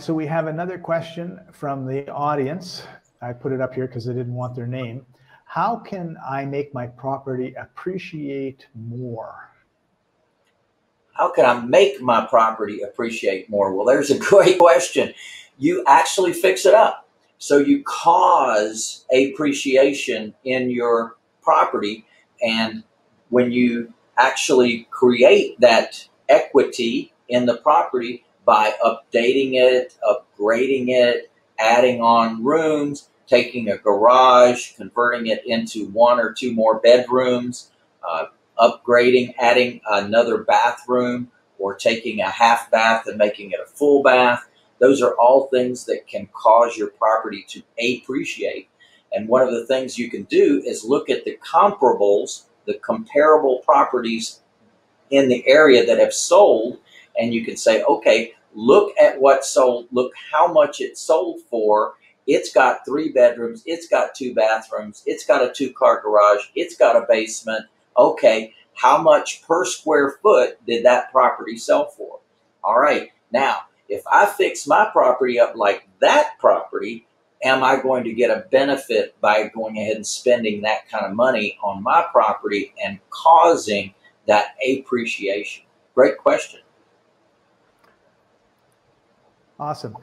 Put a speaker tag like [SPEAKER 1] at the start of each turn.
[SPEAKER 1] so we have another question from the audience. I put it up here because I didn't want their name. How can I make my property appreciate more?
[SPEAKER 2] How can I make my property appreciate more? Well, there's a great question. You actually fix it up. So you cause appreciation in your property. And when you actually create that equity in the property by updating it, upgrading it, adding on rooms, taking a garage, converting it into one or two more bedrooms, uh, upgrading, adding another bathroom, or taking a half bath and making it a full bath. Those are all things that can cause your property to appreciate. And one of the things you can do is look at the comparables, the comparable properties in the area that have sold, and you can say, okay, look at what sold, look how much it sold for. It's got three bedrooms, it's got two bathrooms, it's got a two car garage, it's got a basement. Okay, how much per square foot did that property sell for? All right, now if I fix my property up like that property, am I going to get a benefit by going ahead and spending that kind of money on my property and causing that appreciation? Great question.
[SPEAKER 1] Awesome.